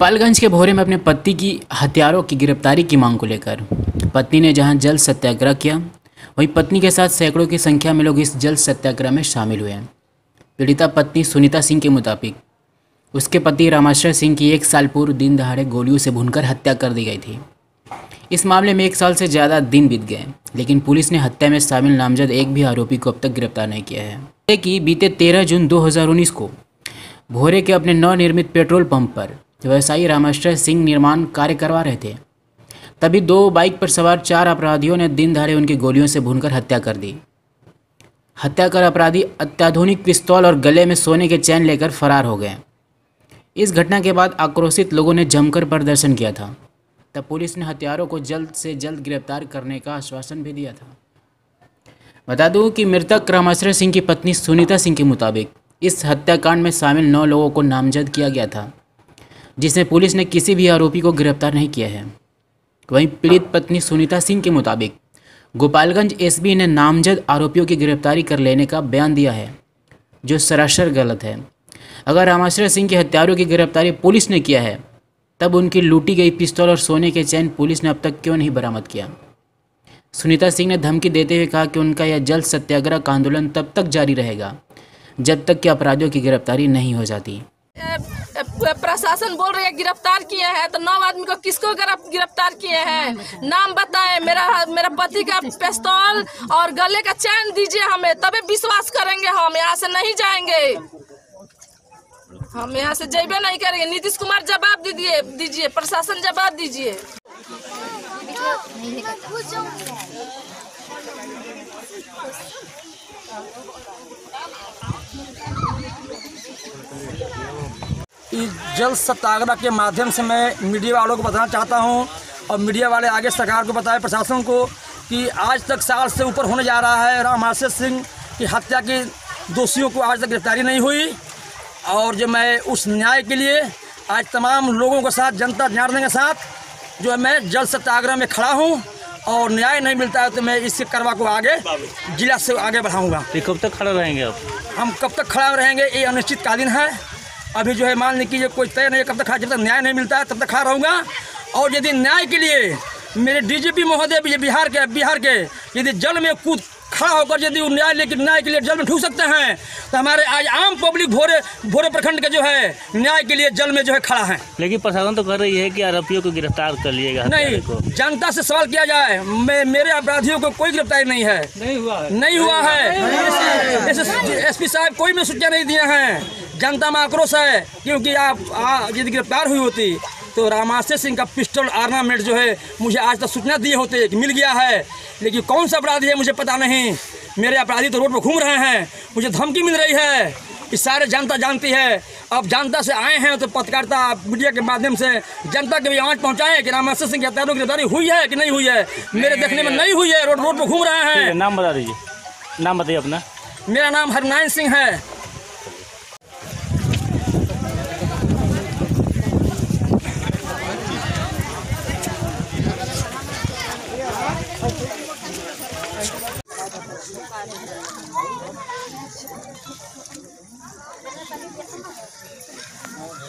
गोपालगंज के भोरे में अपने पति की हत्यारों की गिरफ्तारी की मांग को लेकर पत्नी ने जहाँ जल सत्याग्रह किया, वहीं पत्नी के साथ सैकड़ों की संख्या में लोग इस जल सत्याग्रह में शामिल हुए पीड़िता पत्नी सुनीता सिंह के मुताबिक, उसके पति रामाश्रय सिंह की एक साल पूर्व दिन दहाड़े गोलियों से भूनकर हत्या कर दी गई थी। इस मामले में एक साल से ज़्यादा दिन बीत गए, लेकिन पुलिस ने हत्या में शामिल नामजद एक भी आरोपी को अब तक गिरफ़्तार नहीं किया है। कि बीते 13 जून 2019 को भोरे के अपने नवनिर्मित पेट्रोल पंप पर व्यवसायी रामाश्रय सिंह निर्माण कार्य करवा रहे थे, तभी दो बाइक पर सवार चार अपराधियों ने दिन दहाड़े उनकी गोलियों से भूनकर हत्या कर दी। हत्या कर अपराधी अत्याधुनिक पिस्तौल और गले में सोने के चैन लेकर फरार हो गए। इस घटना के बाद आक्रोशित लोगों ने जमकर प्रदर्शन किया था। तब पुलिस ने हत्यारों को जल्द से जल्द गिरफ़्तार करने का आश्वासन भी दिया था। बता दूँ कि मृतक रामाश्रय सिंह की पत्नी सुनीता सिंह के मुताबिक, इस हत्याकांड में शामिल नौ लोगों को नामजद किया गया था। जिसमें पुलिस ने किसी भी आरोपी को गिरफ़्तार नहीं किया है। वहीं पीड़ित पत्नी सुनीता सिंह के मुताबिक, गोपालगंज एसबी ने नामजद आरोपियों की गिरफ्तारी कर लेने का बयान दिया है, जो सरासर गलत है। अगर रामाश्रय सिंह के हत्यारों की गिरफ्तारी पुलिस ने किया है, तब उनकी लूटी गई पिस्तौल और सोने के चैन पुलिस ने अब तक क्यों नहीं बरामद किया? सुनीता सिंह ने धमकी देते हुए कहा कि उनका यह जल सत्याग्रह का आंदोलन तब तक जारी रहेगा, जब तक कि अपराधियों की गिरफ्तारी नहीं हो जाती। प्रशासन बोल रही है, गिरफ़्तार किए हैं। तो नौ आदमी को किसको गिरफ़्तार किए हैं? नाम बताएँ। मेरा मेरा पति का पिस्तौल और गले का चैन दीजिए हमें, तभी विश्वास करेंगे हम, यहाँ से नहीं जाएँगे। हम यहाँ से जेबे नहीं करेंगे। नीतीश कुमार जवाब दीजिए दीजिए, प्रशासन जवाब दीजिए। इस जल सत्याग्रह के माध्यम से मैं मीडिया वालों को बताना चाहता हूँ और मीडिया वाले आगे सरकार को बताए प्रशासन को कि आज तक साल से ऊपर होने जा रहा है राम आश्रय सिंह की हत्या के दोषियों को आज तक गिरफ्तारी नहीं हुई। और जो मैं उस न्याय के लिए आज तमाम लोगों के साथ जनता जनार्दन के साथ जो है मैं जल सत्याग्रह में खड़ा हूँ और न्याय नहीं मिलता है तो मैं इस करवा को आगे जिला से आगे बढ़ाऊँगा। कब तक खड़ा रहेंगे आप? हम कब तक खड़ा रहेंगे ये अनिश्चितकालीन है। अभी जो है मान लीजिए कोई तय नहीं कब तक खड़ा जब तक न्याय नहीं मिलता है तब तक खड़ा रहूँगा और यदि न्याय के लिए मेरे डीजीपी महोदय बिहार के बिहार के यदि जल में कूद खड़ा होकर यदि न्याय लेकर न्याय के लिए जल में ढूक सकते हैं तो हमारे आज आम पब्लिक भोरे भोरे प्रखंड के जो है न्याय के लिए जल में जो है खड़ा है। लेकिन प्रशासन तो कर रही है कि आरोपियों को गिरफ़्तार कर लिएगा नहीं जनता से सवाल किया जाए मैं मेरे अपराधियों को कोई गिरफ्तारी नहीं है। नहीं हुआ है। नहीं हुआ है। एस पी साहब कोई भी सूचना नहीं दिए हैं। जनता में आक्रोश है क्योंकि आप यदि गिरफ़्तार हुई होती तो रामाश्य सिंह का पिस्टल आर्नामेंट जो है मुझे आज तक सूचना दिए होते कि मिल गया है। लेकिन कौन सा अपराधी है मुझे पता नहीं। मेरे अपराधी तो रोड पर घूम रहे हैं। मुझे धमकी मिल रही है ये सारे जनता जानती है। अब जनता से आए हैं तो पत्रकारिता मीडिया के माध्यम से जनता के भी आवाज़ पहुंचाएँ कि रामाश्य सिंह की हत्यारों की गिरफ्तारी हुई है कि नहीं हुई है? मेरे देखने में नहीं हुई है रोड रोड पर घूम रहे हैं नाम बता दीजिए। नाम बताइए अपना। मेरा नाम हरनारायण सिंह है। Thank you.